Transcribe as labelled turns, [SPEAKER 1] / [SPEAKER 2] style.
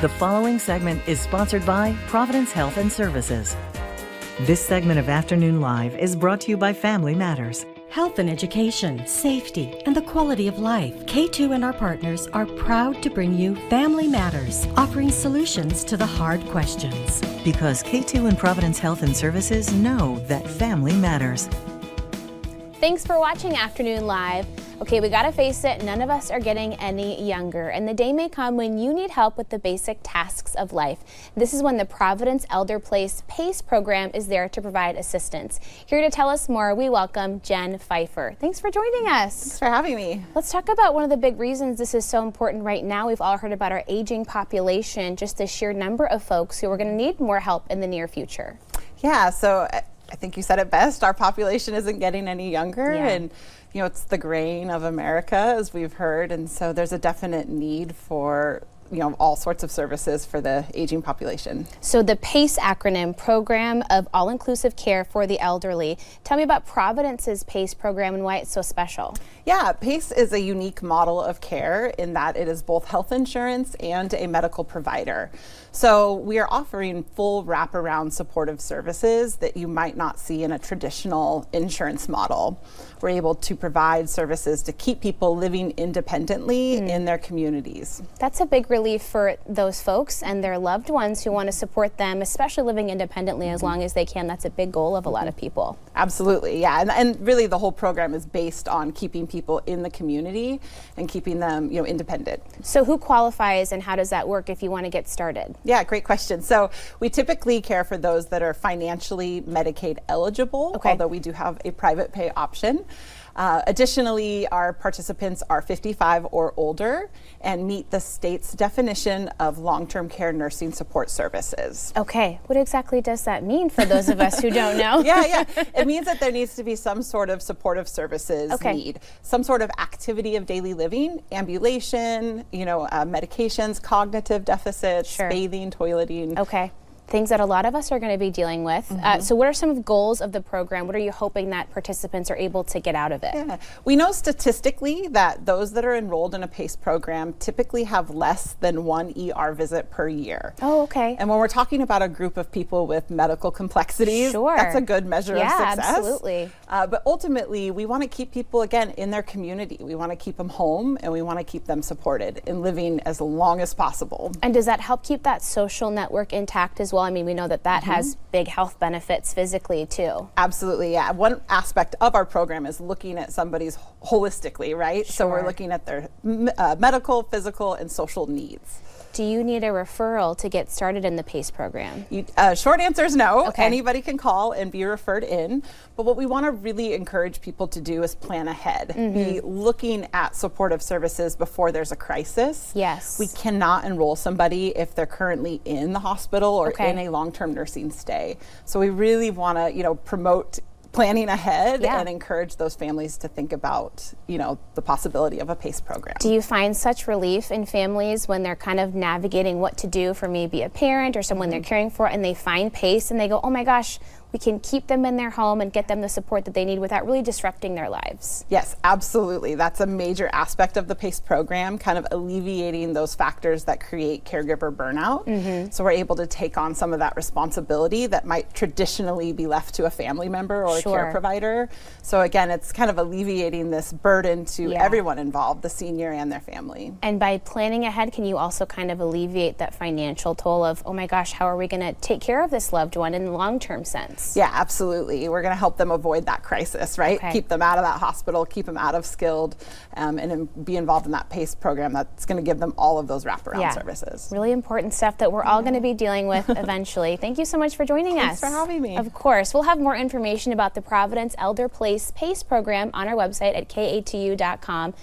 [SPEAKER 1] The following segment is sponsored by Providence Health and Services. This segment of Afternoon Live is brought to you by Family Matters.
[SPEAKER 2] Health and education, safety, and the quality of life. K2 and our partners are proud to bring you Family Matters, offering solutions to the hard questions.
[SPEAKER 1] Because K2 and Providence Health and Services know that family matters.
[SPEAKER 3] Thanks for watching Afternoon Live. Okay, we gotta face it, none of us are getting any younger, and the day may come when you need help with the basic tasks of life. This is when the Providence ElderPlace PACE program is there to provide assistance. Here to tell us more, we welcome Jenn Fifer. Thanks for joining us.
[SPEAKER 4] Thanks for having me.
[SPEAKER 3] Let's talk about one of the big reasons this is so important right now. We've all heard about our aging population, just the sheer number of folks who are gonna need more help in the near future.
[SPEAKER 4] Yeah, so I think you said it best. Our population isn't getting any younger, yeah. and you know it's the grain of America, as we've heard, and so there's a definite need for you know all sorts of services for the aging population.
[SPEAKER 3] So the PACE acronym, Program of All-Inclusive Care for the Elderly. Tell me about Providence's PACE program and why it's so special.
[SPEAKER 4] Yeah, PACE is a unique model of care in that it is both health insurance and a medical provider. So we are offering full wraparound supportive services that you might not see in a traditional insurance model. We're able to provide services to keep people living independently mm. in their communities.
[SPEAKER 3] That's a big relief for those folks and their loved ones who want to support them, especially living independently as long as they can. That's a big goal of a lot of people.
[SPEAKER 4] Absolutely, yeah. And, and really the whole program is based on keeping people in the community and keeping them you know, independent.
[SPEAKER 3] So who qualifies and how does that work if you want to get started?
[SPEAKER 4] Yeah, great question. So we typically care for those that are financially Medicaid eligible, okay. although we do have a private pay option. Uh, additionally, our participants are 55 or older and meet the state's definition of long-term care nursing support services.
[SPEAKER 3] Okay, what exactly does that mean for those of us who don't know?
[SPEAKER 4] yeah, yeah. It means that there needs to be some sort of supportive services okay. need, some sort of activity of daily living, ambulation, you know, uh, medications, cognitive deficits, sure. bathing, toileting.
[SPEAKER 3] Okay things that a lot of us are going to be dealing with. Mm -hmm. uh, mm-hmm. so what are some of the goals of the program? What are you hoping that participants are able to get out of it?
[SPEAKER 4] Yeah. We know statistically that those that are enrolled in a PACE program typically have less than one ER visit per year.
[SPEAKER 3] Oh, okay.
[SPEAKER 4] And when we're talking about a group of people with medical complexities,
[SPEAKER 3] sure.
[SPEAKER 4] that's a good measure
[SPEAKER 3] yeah,
[SPEAKER 4] of success.
[SPEAKER 3] absolutely.
[SPEAKER 4] Uh, but ultimately, we want to keep people, again, in their community. We want to keep them home and we want to keep them supported in living as long as possible.
[SPEAKER 3] And does that help keep that social network intact as well? Well. I mean, we know that that mm -hmm. has mm-hmm. big health benefits physically too.
[SPEAKER 4] Absolutely, yeah. One aspect of our program is looking at somebody's holistically, right? Sure. So we're looking at their uh, medical, physical, and social needs.
[SPEAKER 3] Do you need a referral to get started in the PACE program?
[SPEAKER 4] You, uh, short answer is no. Okay. Anybody can call and be referred in. But what we want to really encourage people to do is plan ahead. Mm -hmm. Be looking at supportive services before there's a crisis.
[SPEAKER 3] Yes.
[SPEAKER 4] We cannot enroll somebody if they're currently in the hospital or okay. in a long-term nursing stay. So we really want to, you know, promote planning ahead yeah. and encourage those families to think about, you know, the possibility of a PACE program.
[SPEAKER 3] Do you find such relief in families when they're kind of navigating what to do for maybe a parent or someone mm -hmm. they're caring for and they find PACE and they go, oh my gosh, we can keep them in their home and get them the support that they need without really disrupting their lives.
[SPEAKER 4] Yes, absolutely. That's a major aspect of the PACE program, kind of alleviating those factors that create caregiver burnout. Mm -hmm. So we're able to take on some of that responsibility that might traditionally be left to a family member or sure. a care provider. So again, it's kind of alleviating this burden to yeah. everyone involved, the senior and their family.
[SPEAKER 3] And by planning ahead, can you also kind of alleviate that financial toll of, oh my gosh, how are we going to take care of this loved one in the long-term sense?
[SPEAKER 4] Yeah, absolutely. We're going to help them avoid that crisis, right? Okay. Keep them out of that hospital, keep them out of skilled, um, and be involved in that PACE program that's going to give them all of those wraparound yeah. services.
[SPEAKER 3] Really important stuff that we're all going to be dealing with eventually. Thank you so much for joining
[SPEAKER 4] Thanks
[SPEAKER 3] us.
[SPEAKER 4] Thanks for having me.
[SPEAKER 3] Of course. We'll have more information about the Providence ElderPlace PACE program on our website at katu.com.